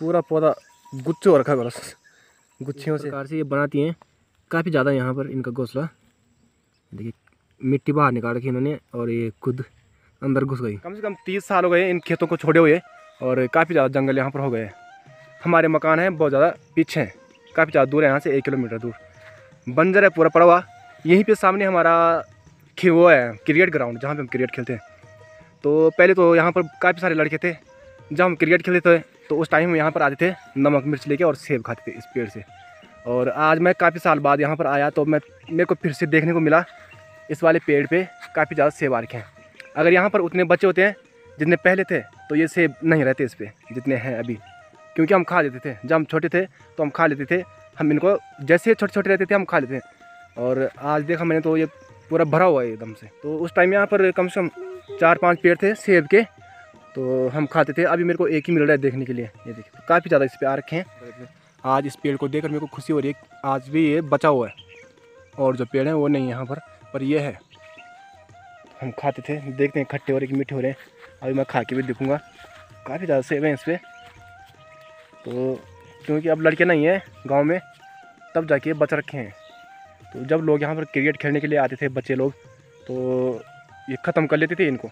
पूरा पौधा गुच्छे हो रखा है गुच्छियों से। प्रकार से ये बनाती हैं। काफ़ी ज़्यादा यहाँ पर इनका घोंसला। देखिए मिट्टी बाहर निकाल रखी इन्होंने और ये खुद अंदर घुस गई। कम से कम तीस साल हो गए इन खेतों को छोड़े हुए और काफ़ी ज़्यादा जंगल यहाँ पर हो गए। हमारे मकान हैं बहुत ज़्यादा पीछे हैं। काफ़ी ज़्यादा दूर है यहाँ से एक किलोमीटर दूर। बंजर है पूरा पड़वा। यहीं पे सामने हमारा खे वो है क्रिकेट ग्राउंड जहाँ पे हम क्रिकेट खेलते हैं। तो पहले तो यहाँ पर काफ़ी सारे लड़के थे। जब हम क्रिकेट खेलते थे तो उस टाइम हम यहाँ पर आते थे नमक मिर्च लेके और सेब खाते थे इस पेड़ से। और आज मैं काफ़ी साल बाद यहाँ पर आया तो मैं, मेरे को फिर से देखने को मिला, इस वाले पेड़ पे काफ़ी ज़्यादा सेब आ रखे हैं। अगर यहाँ पर उतने बच्चे होते हैं जितने पहले थे तो ये सेब नहीं रहते इस पर जितने हैं अभी। क्योंकि हम खा लेते थे। जब हम छोटे थे तो हम खा लेते थे। हम इनको जैसे छोटे छोटे रहते थे, हम खा लेते थे और आज देखा मैंने तो ये पूरा भरा हुआ है एकदम से। तो उस टाइम यहाँ पर कम से कम चार पाँच पेड़ थे सेब के। तो हम खाते थे। अभी मेरे को एक ही मिल रहा है देखने के लिए। ये देखिए तो काफ़ी ज़्यादा इस पर आ रखे हैं। आज इस पेड़ को देखकर मेरे को खुशी हो रही है आज भी ये बचा हुआ है। और जो पेड़ हैं, वो नहीं यहाँ पर पर ये है। हम खाते थे, देखते हैं खट्टे हो रहे कि मीठे हो रहे हैं। अभी मैं खा के भी देखूँगा। काफ़ी ज़्यादा सेब हैं इस पर तो क्योंकि अब लड़के नहीं हैं गाँव में, तब जाके बच रखे हैं। तो जब लोग यहाँ पर क्रिकेट खेलने के लिए आते थे, बच्चे लोग तो ये ख़त्म कर लेते थे इनको।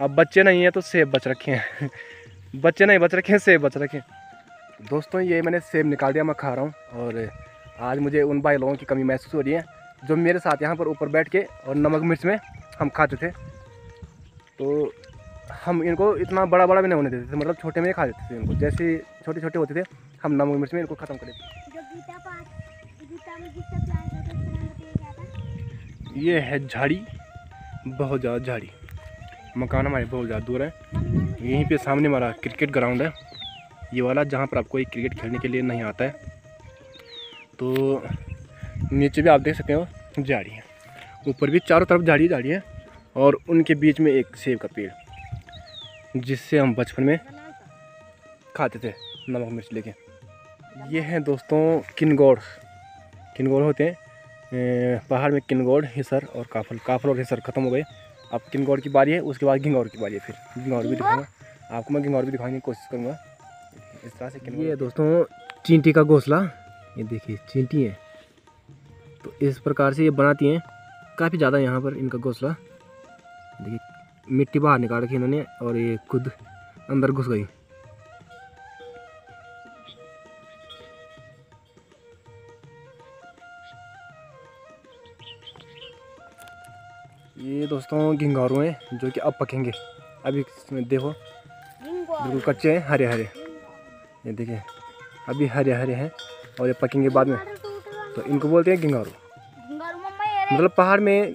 अब बच्चे नहीं हैं तो सेब बच रखे हैं। बच्चे नहीं बच रखे हैं सेब बच रखे हैं। दोस्तों ये मैंने सेब निकाल दिया मैं खा रहा हूँ और आज मुझे उन भाई लोगों की कमी महसूस हो रही है जो मेरे साथ यहाँ पर ऊपर बैठ के और नमक मिर्च में हम खाते थे। तो हम इनको इतना बड़ा बड़ा भी नहीं होने देते थे मतलब छोटे में ही खा देते थे इनको। जैसे छोटे छोटे होते थे हम नमक मिर्च में इनको ख़त्म कर देते ये है झाड़ी बहुत ज़्यादा झाड़ी। मकान हमारे बहुत ज़्यादा दूर है। यहीं पे सामने हमारा क्रिकेट ग्राउंड है। ये वाला जहाँ पर आपको एक क्रिकेट खेलने के लिए नहीं आता है। तो नीचे भी आप देख सकते हो, झाड़ी है। ऊपर भी चारों तरफ़ झाड़ी झाड़ी है। और उनके बीच में एक सेब का पेड़, जिससे हम बचपन में खाते थे नमक मिर्च लेके। ये हैं दोस्तों किनगौड़ किनगौड़ होते हैं। पहाड़ में किनगौड़ हिसर और काफल। काफल और हिसर ख़त्म हो गए। अब किंगौर की बारी है, उसके बाद घिंगौर की बारी है फिर। घिंगौर भी दिखाऊँगा। आपको मैं घिंगौर भी दिखाने की कोशिश करूँगा। इस तरह से ये दोस्तों, चींटी का घोसला। ये देखिए, चींटी है। तो इस प्रकार से ये बनाती हैं। काफ़ी ज़्यादा यहाँ पर इनका घोंसला। देखिए, मिट्टी बाहर निकाल रखी इन्होंने और ये खुद अंदर घुस गई। ये दोस्तों घिंगारू हैं, जो कि अब पकेंगे। अभी इसमें देखो, बिल्कुल कच्चे हैं हरे हरे ये देखिए, अभी हरे हरे हैं और ये पकेंगे बाद में। तो इनको बोलते हैं घिंगारू। मतलब पहाड़ में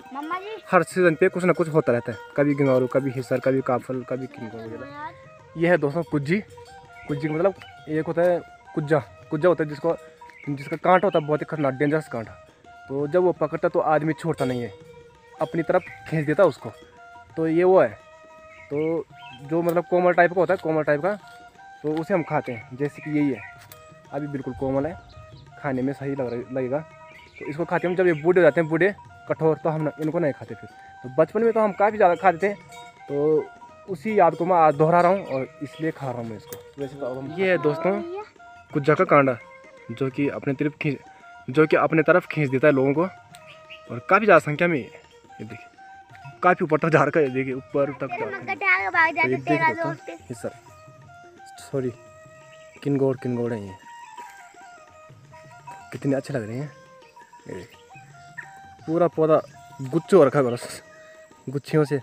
हर सीज़न पे कुछ ना कुछ होता रहता है। कभी घिंगारू, कभी हिस्सर कभी काफल, कभी किंगोर वगैरह। ये है दोस्तों कुज्जी। कुज्जी का मतलब एक होता है कुज्जा। कुज्जा होता है जिसको, जिसका कांटा होता है, बहुत ही खतरनाक डेंजरस कांटा। तो जब वो पकड़ता तो आदमी छोड़ता नहीं है। अपनी तरफ़ खींच देता उसको। तो ये वो है। तो जो मतलब कोमल टाइप का होता है कोमल टाइप का तो उसे हम खाते हैं। जैसे कि यही है। अभी बिल्कुल कोमल है। खाने में सही लग लगेगा। तो इसको खाते हैं हम जब ये बूढ़े हो जाते हैं बूढ़े कठोर तो हम न- इनको नहीं खाते फिर। तो बचपन में तो हम काफ़ी ज़्यादा खाते थे। तो उसी याद को मैं आज दोहरा रहा हूँ और इसलिए खा रहा हूँ मैं इसको। वैसे तो अब हम ये है दोस्तों कुज्जा का कांडा जो कि अपने तरफ़ खींच जो कि अपने तरफ़ खींच देता है लोगों को। और काफ़ी ज़्यादा संख्या में ये देखिए। काफ़ी ऊपर तक जा रखा है देखिए ऊपर तक जा सॉरी किन गोड़ किन भाग तो सर सॉरी किनगोड़ किनगोड़ है ये। कितने अच्छे लग रहे हैं। ये पूरा पौधा गुच्छे हो रखा है गुच्छियों से।